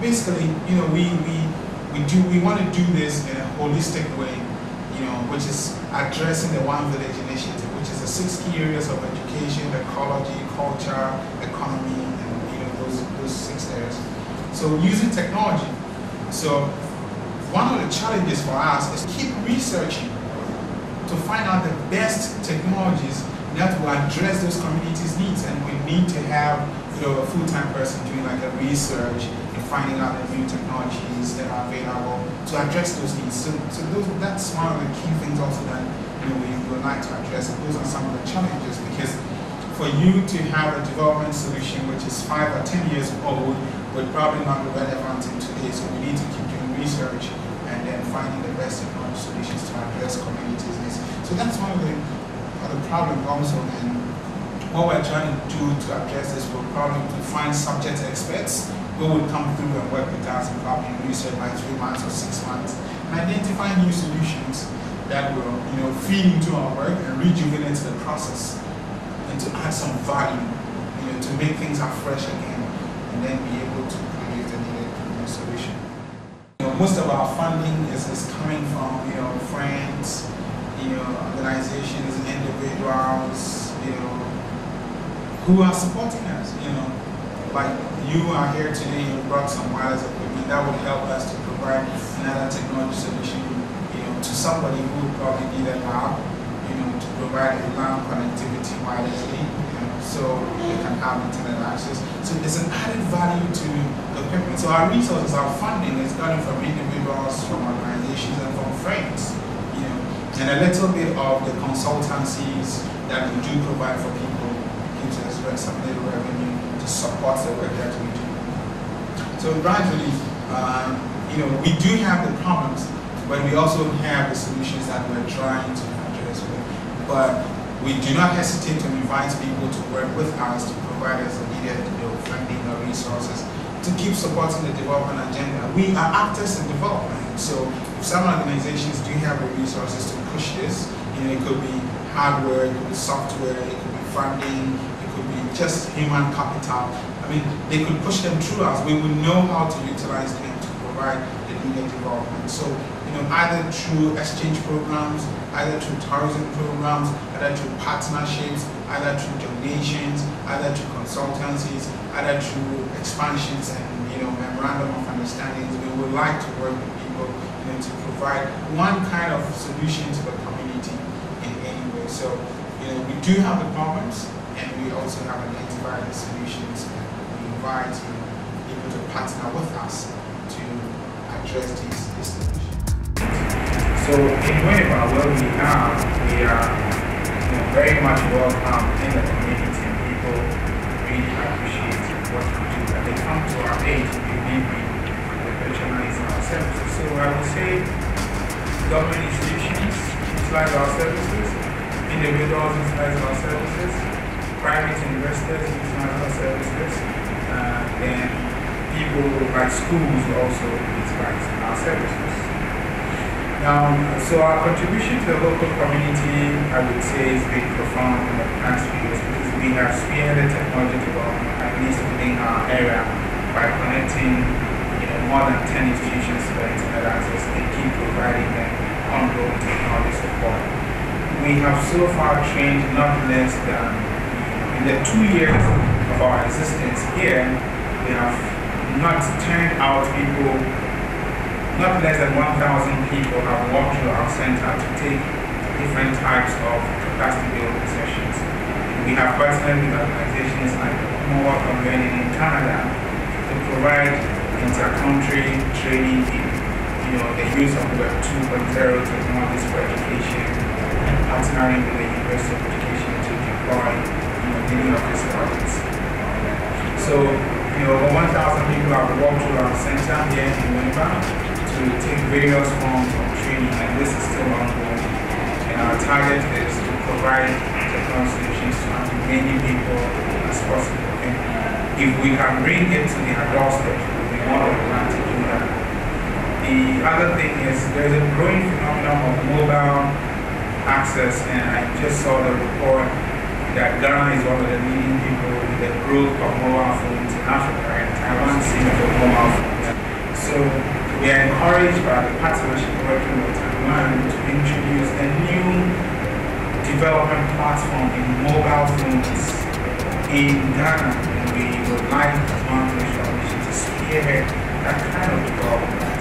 basically, you know, we, we, we do, we want to do this in a holistic way, you know, which is addressing the One Village Initiative, which is the six key areas of education, ecology, culture, economy, and, you know, those, those six areas. So using technology. So one of the challenges for us is keep researching to find out the best technologies that will address those communities' needs. And we need to have you know, a full-time person doing like a research finding out the new technologies that are available to address those needs. So, so those, that's one of the key things also that you know, we would like to address. And those are some of the challenges because for you to have a development solution which is five or ten years old would probably not be relevant in today. So we need to keep doing research and then finding the best technology solutions to address communities' needs. So that's one of the, of the problems also. And what we're trying to do to address this will probably to find subject experts who would come through and work with us probably research by three months or six months and identify new solutions that will, you know, feed into our work and rejuvenate the process and to add some value, you know, to make things afresh again and then be able to produce the needed solution You know, most of our funding is, is coming from, you know, friends, you know, organizations, individuals, you know, who are supporting us, you know. Like you are here today, you brought some wireless equipment that would help us to provide another technology solution, you know, to somebody who would probably need a lab, you know, to provide a LAN connectivity wirelessly, you know, so they can have internet access. So there's an added value to the equipment. so our resources, our funding is coming from individuals, from organizations, and from friends. You know, and a little bit of the consultancies that we do provide for people gives us some little revenue to support the work that we do. So gradually, um, you know, we do have the problems, but we also have the solutions that we're trying to address with. But we do not hesitate to invite people to work with us to provide us the needed you know, funding or resources to keep supporting the development agenda. We are actors in development, so if some organizations do have the resources to push this, you know, it could be hardware, it could be software, it could be funding, could be just human capital. I mean, they could push them through us. We would know how to utilize them to provide the needed development. So, you know, either through exchange programs, either through tourism programs, either through partnerships, either through donations, either through consultancies, either through expansions and you know memorandum of understandings. We would like to work with people you know, to provide one kind of solution to the community in any way. So you know we do have the problems we also have identified the solutions we invite you people to partner with us to address these, solutions. So in Winneba, where we are, we are you know, very much welcome in the community and people really appreciate what we do. And they come to our aid if need be with patronizing our services. So I would say government institutions utilize our services, individuals utilize our services, private investors utilize our services, uh, and people like schools also utilize our services. Now, so our contribution to the local community, I would say, has been profound in the past few years because we have spearheaded technology development at least within our area by connecting you know, more than 10 institutions to the internet access and keep providing them ongoing technology support. We have so far trained not less than, the two years of our existence here, we have not turned out people, not less than 1,000 people have walked through our center to take different types of capacity building sessions. We have partnered with organizations like more of learning in Canada to provide inter-country training in you know, the use of Web 2.0 technologies for education and partnering with the University of Education to deploy many of these projects. So, you know, over 1,000 people have walked through our center here in Winneba to take various forms of training, and this is still ongoing. And our target is to provide technology solutions to as many people as possible if we can bring it to the adult doorstep, we want to plan to do that. The other thing is there's a growing phenomenon of mobile access, and I just saw the report that Ghana is one of the leading people in the growth of mobile phones in Africa, and Taiwan to mobile So we are encouraged by the partnership working with Taiwan to introduce a new development platform in mobile phones in Ghana. And we would like Taiwan Foundation to spearhead that kind of development.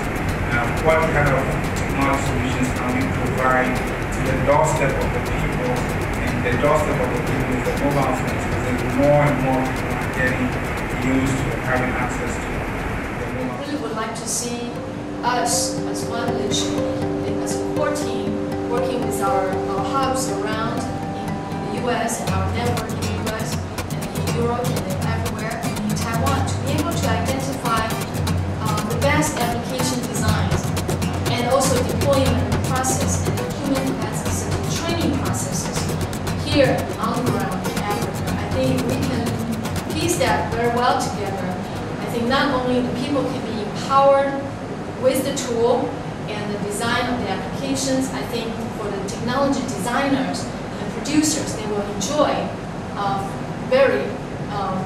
Uh, what kind of technology solutions can we provide to the doorstep of the people the doorstep of the people with the mobile phones because more and more people are getting used to having access to we really would like to see us as one leadership, as a core team, working with our, our hubs around in, in, the US and our network in the US and in Europe and everywhere in Taiwan to be able to here on the ground in Africa. I think we can piece that very well together. I think not only the people can be empowered with the tool and the design of the applications, I think for the technology designers and producers, they will enjoy a very um,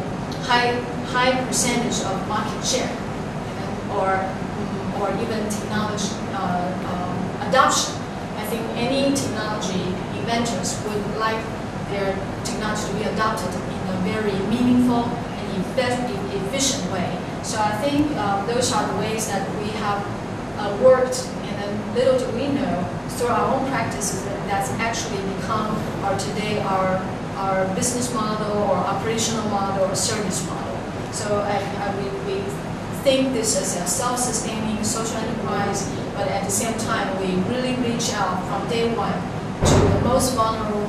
high, high percentage of market share or, mm, or even technology uh, um, adoption. I think any technology inventors would like their technology to be adopted in a very meaningful and efficient way. So I think um, those are the ways that we have uh, worked, and then little do we know through our own practices that that's actually become our today our our business model or operational model or service model. So I, I, we, we think this as a self-sustaining social enterprise, but at the same time we really reach out from day one to the most vulnerable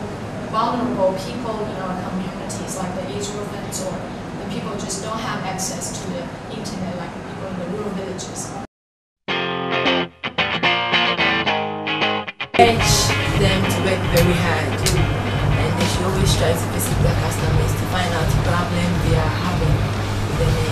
vulnerable people in our communities, like the age orphans or the people just don't have access to the internet like the people in the rural villages. Urge them to work very hard and they should always try to visit their customers to find out the problem they are having